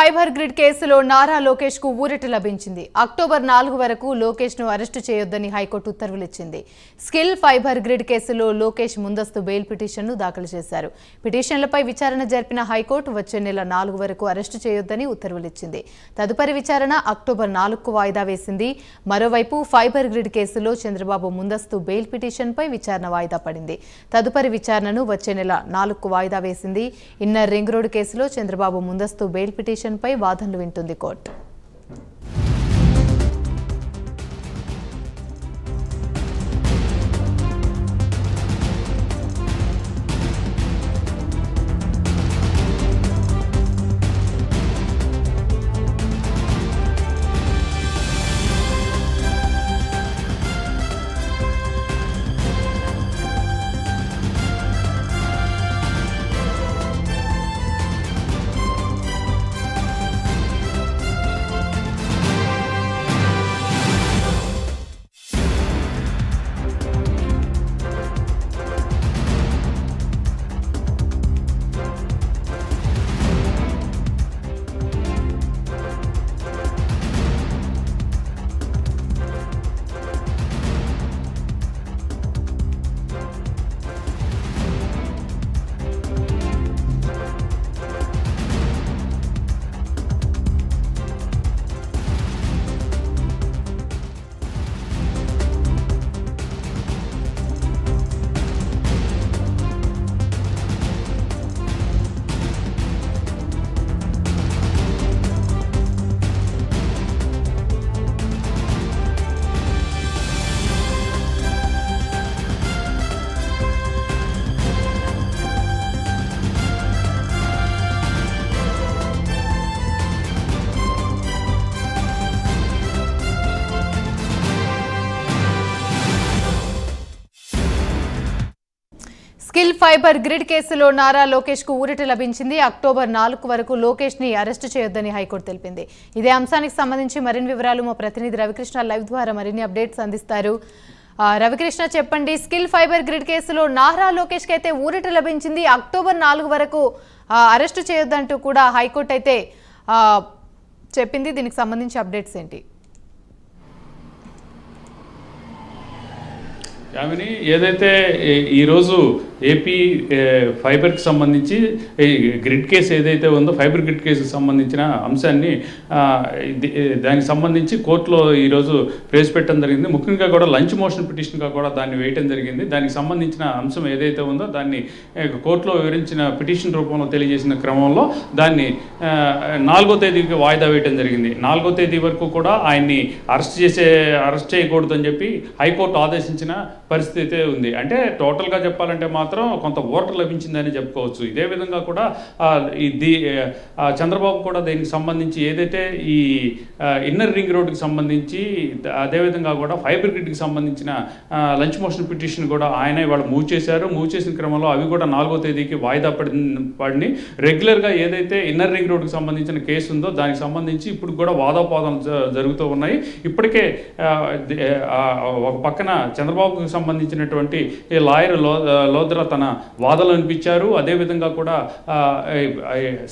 Fibre grid కేసులో నారా లోకేష్కు ఊరట లభించింది. అక్టోబర్ నాలుగు వరకు లోకేష్ను అరెస్టు చేయొద్దని హైకోర్టు ఉత్తర్వులు ఇచ్చింది స్కిల్ ఫైబర్ గ్రిడ్ కేసులో లోకేష్ ముందస్తు బెయిల్ పిటిషన్ను దాఖలు చేశారు. పిటిషన్లపై విచారణ జరిపిన హైకోర్టు వచ్చే నెల నాలుగు వరకు అరెస్టు చేయొద్దని ఉత్తర్వులు ఇచ్చింది తదుపరి విచారణ అక్టోబర్ నాలుగుకు వాయిదా వేసింది. మరోవైపు ఫైబర్ గ్రిడ్ కేసులో చంద్రబాబు ముందస్తు బెయిల్ పిటిషన్పై విచారణ వాయిదా పడింది. తదుపరి విచారణను వచ్చే నెల నాలుగుకు వాయిదా వేసింది. ఇన్నర్ రింగ్ రోడ్ కేసులో చంద్రబాబు ముందస్తు బెయిల్ పిటిషన్పై వాదనలు వింటుంది కోర్టు. స్కిల్ ఫైబర్ గ్రిడ్ కేసులో నారా లోకేష్కు ఊరట లభించింది. అక్టోబర్ నాలుగు వరకు లోకేష్ని అరెస్టు చేయొద్దని హైకోర్టు తెలిపింది. ఇదే అంశానికి సంబంధించి మరిన్ని వివరాలు మా ప్రతినిధి రవికృష్ణ లైవ్ ద్వారా మరిన్ని అప్డేట్స్ అందిస్తారు. రవికృష్ణ చెప్పండి స్కిల్ ఫైబర్ గ్రిడ్ కేసులో నారా లోకేష్కి అయితే ఊరట లభించింది. అక్టోబర్ నాలుగు వరకు అరెస్ట్ అరెస్టు చేయొద్దంటూ కూడా హైకోర్టు అయితే చెప్పింది. దీనికి సంబంధించి అప్డేట్స్ ఏంటి? యామిని ఏదైతే ఈరోజు ఏపీ ఫైబర్కి సంబంధించి గ్రిడ్ కేసు ఏదైతే ఉందో ఫైబర్ గ్రిడ్ కేసుకు సంబంధించిన అంశాన్ని దానికి సంబంధించి కోర్టులో ఈరోజు ప్రవేశపెట్టడం జరిగింది. ముఖ్యంగా కూడా లంచ్ మోషన్ పిటిషన్గా కూడా దాన్ని వేయటం జరిగింది. దానికి సంబంధించిన అంశం ఏదైతే ఉందో దాన్ని కోర్టులో వివరించిన పిటిషన్ రూపంలో తెలియజేసిన క్రమంలో దాన్ని నాలుగో తేదీకి వాయిదా వేయటం జరిగింది. నాలుగో తేదీ వరకు కూడా ఆయన్ని అరెస్ట్ చేసే అరెస్ట్ చేయకూడదని చెప్పి హైకోర్టు ఆదేశించిన పరిస్థితి అయితే ఉంది. అంటే టోటల్గా చెప్పాలంటే మాత్రం కొంత ఓటర్ లభించిందని చెప్పుకోవచ్చు. ఇదే విధంగా కూడా ఇది చంద్రబాబు కూడా దీనికి సంబంధించి ఏదైతే ఈ ఇన్నర్ రింగ్ రోడ్డుకి సంబంధించి అదేవిధంగా కూడా ఫైబర్ గ్రిడ్కి సంబంధించిన లంచ్ మోషన్ పిటిషన్ కూడా ఆయన వాళ్ళు మూవ్ చేశారు. మూవ్ చేసిన క్రమంలో అవి కూడా నాలుగో తేదీకి వాయిదా పడి పడిని రెగ్యులర్గా ఏదైతే ఇన్నర్ రింగ్ రోడ్డుకి సంబంధించిన కేసు ఉందో దానికి సంబంధించి ఇప్పుడు కూడా వాదోపాదనలు జరుగుతూ ఉన్నాయి. ఇప్పటికే ఒక పక్కన చంద్రబాబుకి సంబంధించినటువంటి ఈ లాయర్లో లోద్ర తన వాదనలు వినిపించారు. అదేవిధంగా కూడా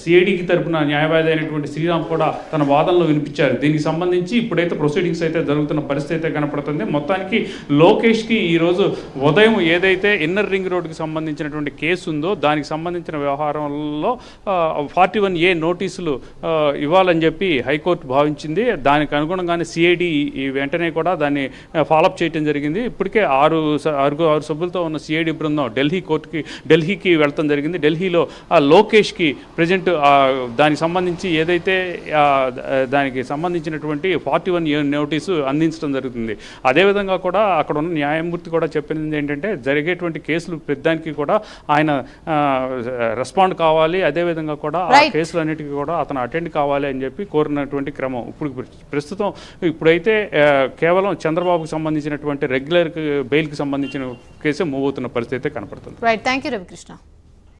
సిఐడికి తరపున న్యాయవాది అయినటువంటి శ్రీరామ్ కూడా తన వాదనలు వినిపించారు. దీనికి సంబంధించి ఇప్పుడైతే ప్రొసీడింగ్స్ అయితే జరుగుతున్న పరిస్థితి అయితే కనపడుతుంది. మొత్తానికి లోకేష్కి ఈరోజు ఉదయం ఏదైతే ఇన్నర్ రింగ్ రోడ్డుకి సంబంధించినటువంటి కేసు ఉందో దానికి సంబంధించిన వ్యవహారంలో ఫార్టీ వన్ ఏ నోటీసులు ఇవ్వాలని చెప్పి హైకోర్టు భావించింది. దానికి అనుగుణంగానే సిఐడి వెంటనే కూడా దాన్ని ఫాలోఅప్ చేయడం జరిగింది. ఇప్పటికే ఆరు స- ఆరు ఆరు సభ్యులతో ఉన్న సిఐడి బృందం ఢిల్లీ కోర్టుకి ఢిల్లీకి వెళ్తాం జరిగింది. ఢిల్లీలో ఆ లోకేష్కి ప్రజెంట్ దానికి సంబంధించి ఏదైతే దానికి సంబంధించినటువంటి ఫార్టీ వన్ నోటీసు అందించడం జరుగుతుంది. అదేవిధంగా కూడా అక్కడ ఉన్న న్యాయమూర్తి కూడా చెప్పింది ఏంటంటే జరిగేటువంటి కేసులు పెద్దానికి కూడా ఆయన రెస్పాండ్ కావాలి. అదేవిధంగా కూడా ఆ Right. కేసులన్నిటికీ కూడా అతను అటెండ్ కావాలి అని చెప్పి కోరినటువంటి క్రమం. ఇప్పుడు ప్రస్తుతం ఇప్పుడైతే కేవలం చంద్రబాబుకు సంబంధించినటువంటి రెగ్యులర్ బెయిల్కి సంబంధించిన కేసు మూవ్ అవుతున్న పరిస్థితి అయితే కనపడుతుంది. Right thank you Ravikrishna